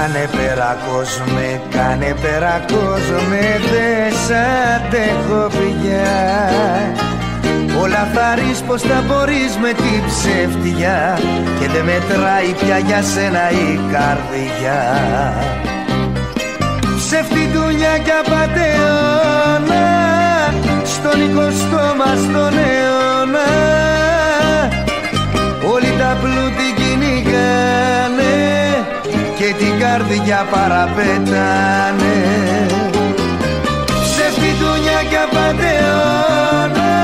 Κάνε πέρα κόσμε, κάνε πέρα κόσμε Δεν σ' αντέχω πια Όλα θα ρεις πως θα μπορείς με την ψεύτια Και δεν μετράει πια για σένα η καρδιά. Ψεύτη δουλειά κι απατεώνα Στον εικοστό μας τον αιώνα. Όλοι τα πλούτη κυνηγάνε Και την καρδιά παραπέτανε. Ψεύτη δουλειά κι απατεώνα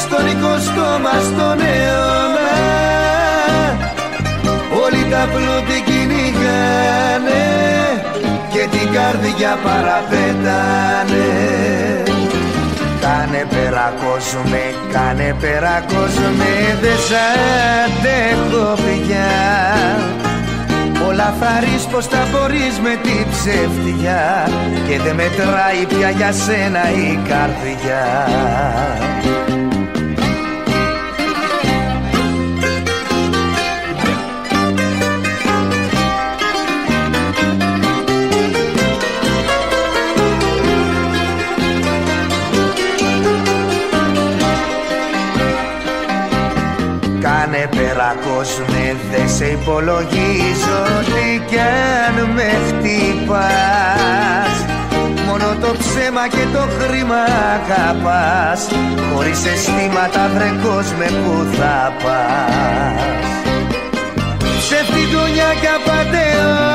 Στον εικοστό μας τον αιώνα Όλοι τα πλούτη κυνηγάνε και την καρδιά παραπέτανε. Κάνε πέρα κόσμε, κάνε πέρα κόσμε Δεν σ' αντέχω πια Όλα θα ρεις πως θα μπορείς με την ψεύτια Και δεν μετράει πια για σένα η καρδιά Κάνε πέρα κόσμε, δε σε υπολογίζω Τι κι αν με χτυπάς. Μόνο το ψέμα και το χρήμα αγαπάς. Χωρίς αισθήματα βρε κόσμε που θα πας. Ψεύτη δουλειά κι απατεώνα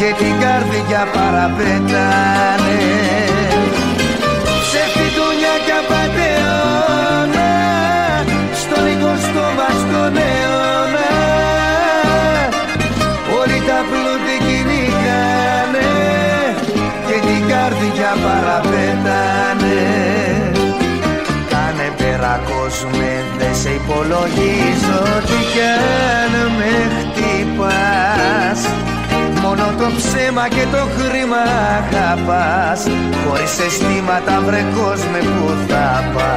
και την καρδιά παραπέτανε. Ψεύτη δουλειά κι απατεώνα στον εικοστό μας τον αιώνα Όλοι τα πλούτη κυνηγάνε και την καρδιά παραπέτανε. Κάνε πέρα κόσμε, δε σε υπολογίζω ψέμα και το χρήμα αγαπάς. Χωρίς αισθήματα βρε κόσμε που θα πας